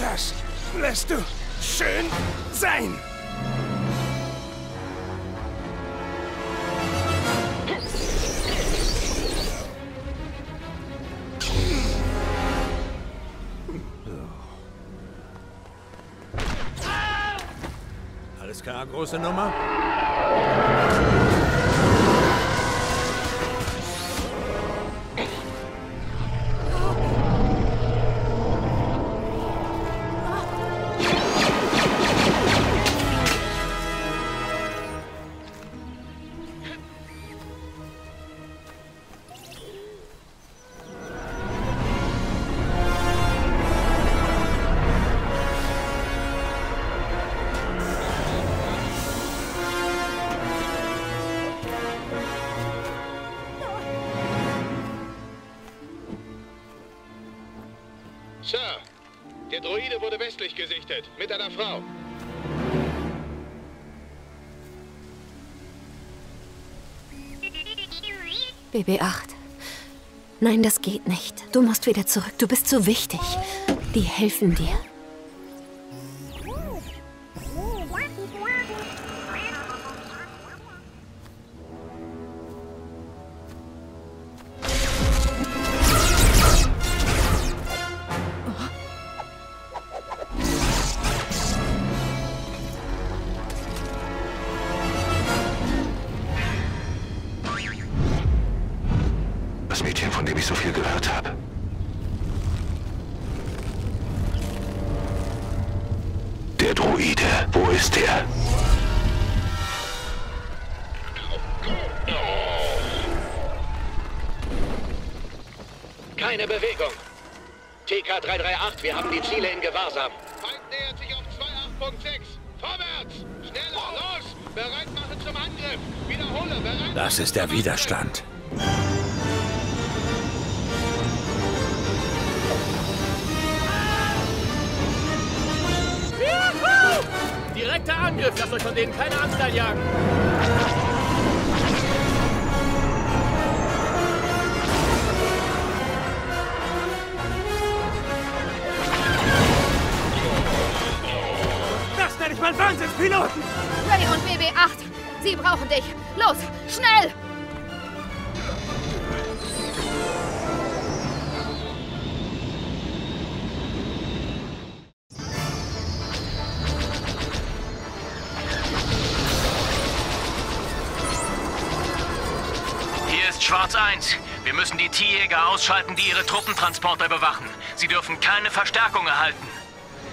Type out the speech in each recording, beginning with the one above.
Das lässt du schön sein. Alles klar, große Nummer? Sir, der Droide wurde westlich gesichtet, mit einer Frau. BB-8. Nein, das geht nicht. Du musst wieder zurück. Du bist zu wichtig. Die helfen dir. Von dem ich so viel gehört habe. Der Druide, wo ist er? Keine Bewegung. TK-338, wir haben die Ziele in Gewahrsam. Feind nähert sich auf 28.6. Vorwärts! Schneller, los! Bereit machen zum Angriff! Wiederhole, bereit Das ist der Widerstand. Direkter Angriff, lasst euch von denen keine Angst einjagen. Das nenne ich mal Wahnsinnspiloten. Ray und BB-8, sie brauchen dich. Los, schnell! Schwarz 1. Wir müssen die T-Jäger ausschalten, die ihre Truppentransporter bewachen. Sie dürfen keine Verstärkung erhalten.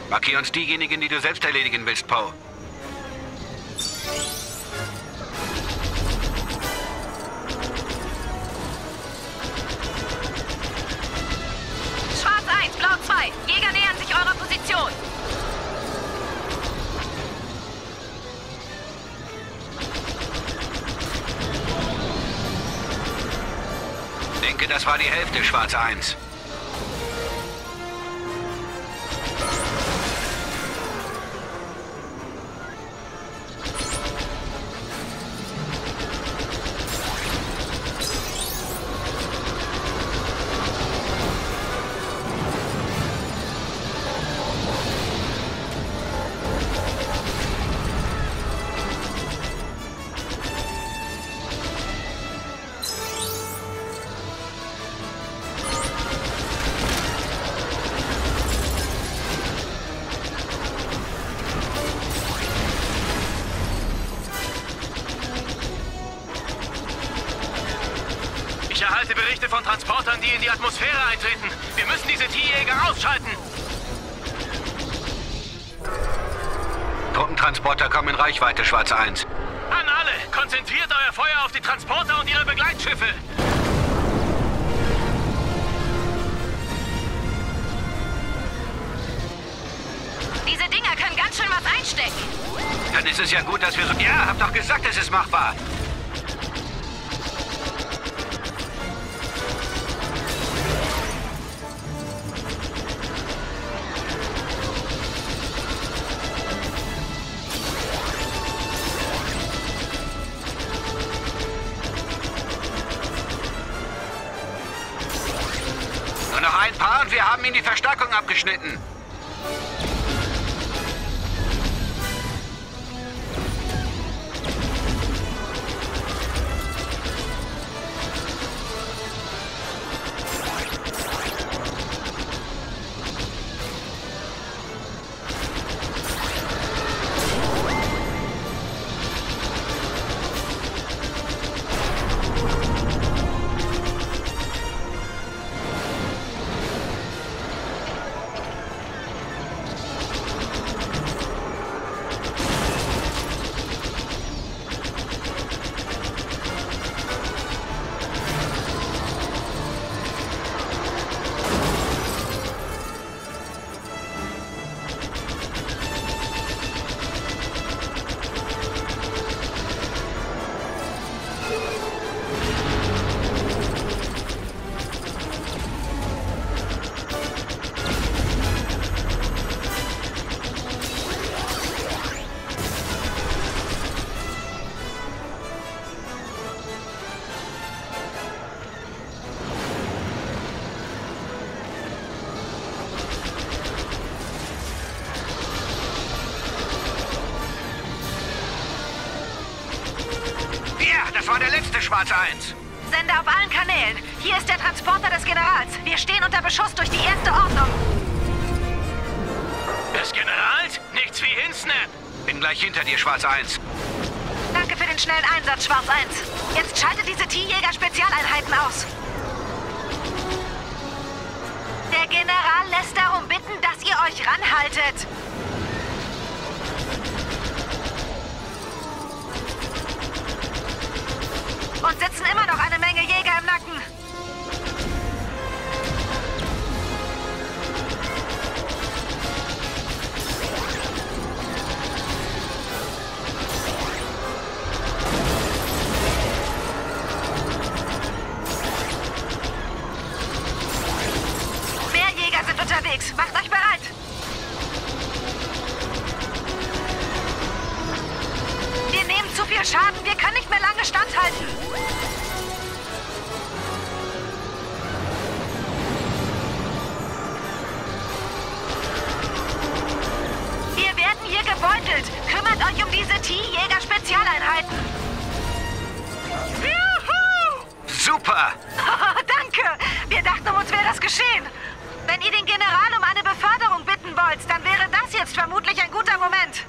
Markier uns diejenigen, die du selbst erledigen willst, Poe. Schwarz 1, Blau 2, Jäger nähern sich eurer Position. Denke, das war die Hälfte, Schwarz 1. Berichte von Transportern, die in die Atmosphäre eintreten. Wir müssen diese T-Jäger ausschalten. Truppentransporter kommen in Reichweite, Schwarz 1. An alle, konzentriert euer Feuer auf die Transporter und ihre Begleitschiffe. Diese Dinger können ganz schön was einstecken. Dann ist es ja gut, dass wir so... Ja, hab doch gesagt, es ist machbar. Verstärkung abgeschnitten. Das war der letzte Schwarze 1. Sende auf allen Kanälen. Hier ist der Transporter des Generals. Wir stehen unter Beschuss durch die erste Ordnung. Des Generals? Nichts wie Hinsnap. Bin gleich hinter dir, Schwarze 1. Danke für den schnellen Einsatz, Schwarz 1. Jetzt schaltet diese T-Jäger-Spezialeinheiten aus. Der General lässt darum bitten, dass ihr euch ranhaltet. Und sitzen immer noch eine Menge Jäger im Nacken. Können nicht mehr lange standhalten. Wir werden hier gebeutelt. Kümmert euch um diese T-Jäger-Spezialeinheiten. Juhu! Super! Oh, danke! Wir dachten, um uns wäre das geschehen. Wenn ihr den General um eine Beförderung bitten wollt, dann wäre das jetzt vermutlich ein guter Moment.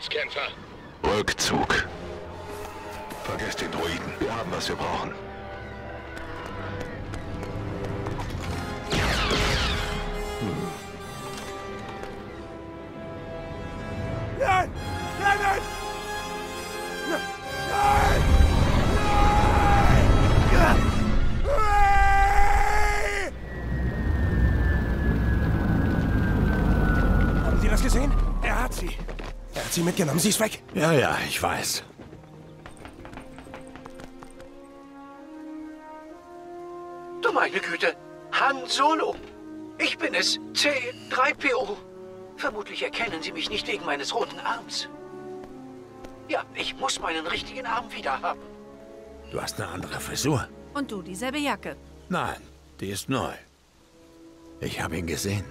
Widerstandskämpfer. Rückzug. Vergesst den Druiden. Wir haben, was wir brauchen. Nein! Sie mitgenommen. Sie ist weg. Ja, ja, ich weiß. Du meine Güte, Han Solo. Ich bin es, C3PO. Vermutlich erkennen Sie mich nicht wegen meines roten Arms. Ja, ich muss meinen richtigen Arm wieder haben. Du hast eine andere Frisur. Und du dieselbe Jacke. Nein, die ist neu. Ich habe ihn gesehen.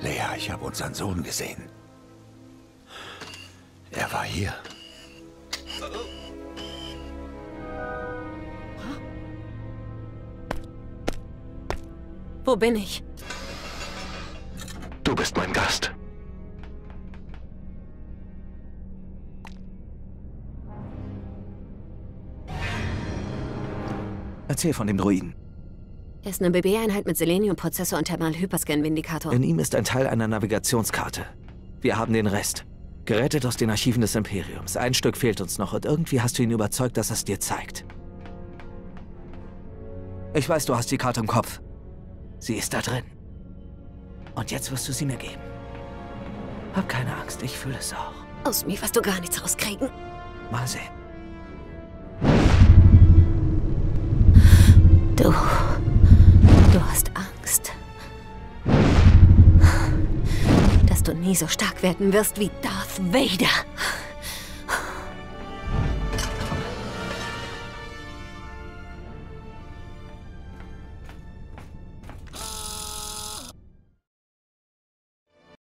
Lea, ich habe unseren Sohn gesehen. Er war hier. Wo bin ich? Du bist mein Gast. Erzähl von dem Druiden. Er ist eine BB-Einheit mit Selenium-Prozessor und Thermal-Hyperscan-Vindikator. In ihm ist ein Teil einer Navigationskarte. Wir haben den Rest. Gerettet aus den Archiven des Imperiums. Ein Stück fehlt uns noch und irgendwie hast du ihn überzeugt, dass er es dir zeigt. Ich weiß, du hast die Karte im Kopf. Sie ist da drin. Und jetzt wirst du sie mir geben. Hab keine Angst, ich fühle es auch. Aus mir wirst du gar nichts rauskriegen. Mal sehen. Du... nie so stark werden wirst wie Darth Vader.